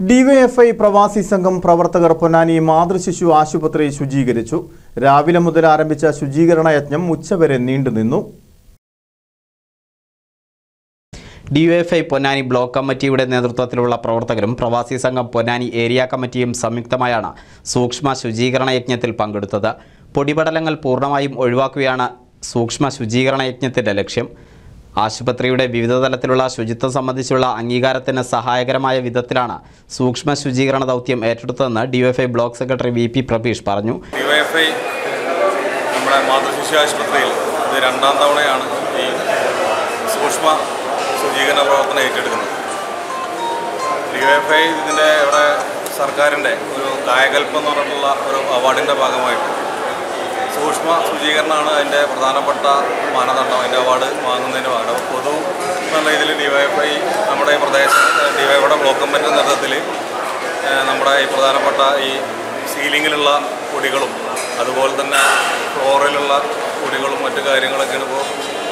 DYFI പ്രവാസി സംഘം പ്രവർത്തകർ പൊന്നാനി മാതൃശിശു ആശുപത്രി ശുചീകരിച്ചു. രാവിലെ മുതൽ ആരംഭിച്ച ശുചീകരണ യജ്ഞം ഉച്ചവരെ നീണ്ടുനിന്നു ഡിവൈഎഫ്ഐ പൊന്നാനി ബ്ലോക്ക് കമ്മിറ്റിയുടെ നേതൃത്വത്തിലുള്ള പ്രവർത്തകരും പ്രവാസി സംഘം പൊന്നാനി ഏരിയ കമ്മിറ്റിയും സംയുക്തമായാണ് സൂക്ഷ്മ ശുചീകരണ യജ്ഞത്തിൽ പങ്കെടുത്തത്. പൊടിപടലങ്ങൾ പൂർണമായും ഒഴിവാക്കുകയാണ് സൂക്ഷ്മ ശുചീകരണ യജ്ഞത്തിന്റെ ലക്ഷ്യം. ആശുപത്രിയുടെ വിവിധ തലത്തിലുള്ള ശുചിത്വം സംബന്ധിച്ചുള്ള അംഗീകാരത്തിന് സഹായകരമായ വിധത്തിലാണ് സൂക്ഷ്മ ശുചീകരണ ദൗത്യം ഏറ്റെടുത്തതെന്ന് DYFI block secretary V P Prabheesh പറഞ്ഞു. ഡിവൈഎഫ്ഐ നമ്മുടെ മാതൃശിശു ആശുപത്രിയിൽ ഇത് രണ്ടാം തവണയാണ് ഈ സൂക്ഷ്മ ശുചീകരണ പ്രവർത്തനം ഏറ്റെടുക്കുന്നത്. ഡിവൈഎഫ്ഐ ഇതിന്റെ ഇവിടെ സർക്കാരിന്റെ ഒരു കായകൽപ്പം എന്ന് പറഞ്ഞിട്ടുള്ള ഒരു അവാർഡിന്റെ ഭാഗമായിട്ട് സൂക്ഷ്മ ശുചീകരണമാണ് അതിന്റെ പ്രധാനപ്പെട്ട മാനദണ്ഡം. അതിന്റെ അവാർഡ് വാങ്ങുന്നതിന് ഭാഗം പൊതു എന്നുള്ള ഇതിൽ ഡിവൈഎഫ്ഐ നമ്മുടെ ഈ പ്രദേശം ഡിവൈഫയുടെ ബ്ലോക്ക് കമ്പനിയുടെ നേതൃത്വത്തിൽ നമ്മുടെ ഈ പ്രധാനപ്പെട്ട ഈ സീലിങ്ങിലുള്ള പൊടികളും അതുപോലെ തന്നെ ഫ്ലോറിലുള്ള പൊടികളും മറ്റു കാര്യങ്ങളൊക്കെയാണ് ഇപ്പോൾ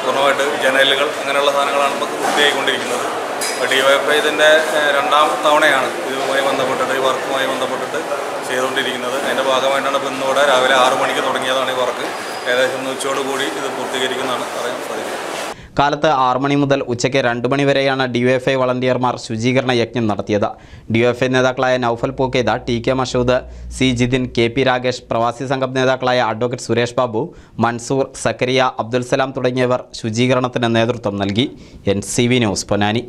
പൂർണമായിട്ട് ജനലുകൾ അങ്ങനെയുള്ള സാധനങ്ങളാണ് ഇപ്പോൾ വൃത്തിയായിക്കൊണ്ടിരിക്കുന്നത് അപ്പോൾ ഡിവൈഎഫ്ഐ ഇതിന്റെ രണ്ടാം തവണയാണ് ഇതുമായി ബന്ധപ്പെട്ടിട്ട് ഈ വർക്കുമായി ബന്ധപ്പെട്ടിട്ട് ചെയ്തുകൊണ്ടിരിക്കുന്നത്. അതിന്റെ ഭാഗമായിട്ടാണ് ഇപ്പോൾ ഇന്നിവിടെ രാവിലെ ആറ് മണിക്ക് തുടങ്ങിയതാണ് ഈ വർക്ക്. ഏകദേശം ഉച്ചയോടുകൂടി ഇത് പൂർത്തീകരിക്കുന്നതാണ് പറയാൻ സാധിക്കുന്നത്. കാലത്ത് ആറു മണി മുതൽ ഉച്ചയ്ക്ക് രണ്ട് മണി വരെയാണ് ഡിവൈഎഫ്ഐ വളണ്ടിയർമാർ ശുചീകരണ യജ്ഞം നടത്തിയത്. ഡിവൈഎഫ്ഐ നേതാക്കളായ Noufal Pookketha T K Mashood C Jithin K P Rakesh പ്രവാസി സംഘം നേതാക്കളായ അഡ്വക്കേറ്റ് സുരേഷ് ബാബു മൻസൂർ സക്കരിയ അബ്ദുൽ സലാം തുടങ്ങിയവർ ശുചീകരണത്തിന് നേതൃത്വം നൽകി. N C V news Ponnani.